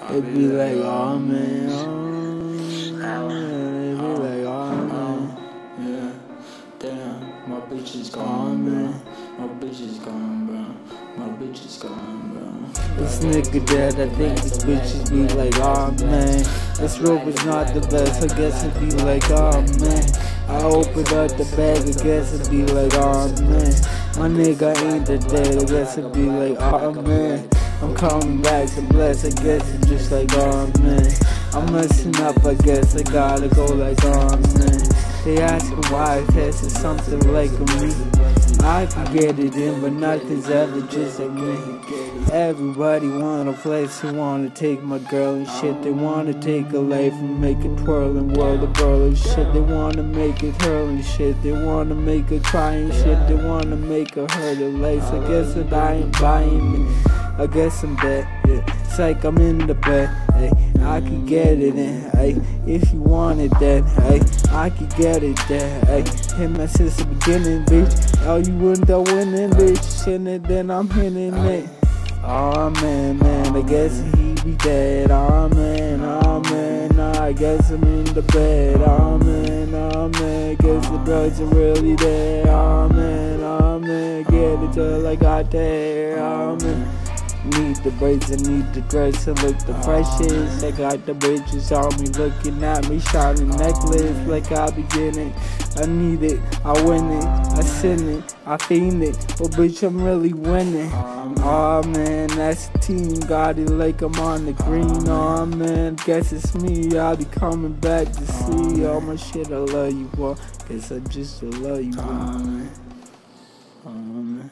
It be like, oh man, oh man. It be like, oh, oh, oh man. Yeah, damn, my bitch is oh, gone, bro. My bitch is gone, bro. My bitch is gone, bro. This nigga dead, I think this bitches be like, oh man. This rope is not the best, I guess it be like, oh man. I open up the bag, I guess it be like, oh man. My nigga ain't the dead, I guess it be like, oh man. I'm coming back to bless, I guess it's just like, man. I'm messing up, I guess I gotta go like, man. They asking why I tested something like me. I can get it in, but nothing's ever just like me. Everybody want a place, they wanna take my girl and shit. They wanna take her life and make it twirl and whirl the burl and shit. They wanna make it hurl and shit. They wanna make her cry and shit. They wanna make her hurt her life. I guess that I ain't buying it. I guess I'm dead. Yeah. It's like I'm in the bed. Hey, I could get it in. Hey, if you want it, then hey, I could get it there. Hey, hit my since the beginning, bitch. Oh, you wouldn't the winning, bitch. Hitting it, then I'm hitting it. Oh man, man, I guess he be dead. Oh man, oh man, I guess I'm in the bed. Oh man, oh man, guess the drugs are really there. Oh man, oh man, get it till I got there. Oh man. Need the braids, I need the dress to look the freshest. I got the bitches on me looking at me, shining necklace like I be getting. I need it, I win it, I send it, I fiend it. But bitch, I'm really winning. Oh man, oh, that's the team, got it like I'm on the green. Oh man, guess it's me, I'll be coming back to see all my shit. I love you, boy. Guess I just love you, boy. Oh man.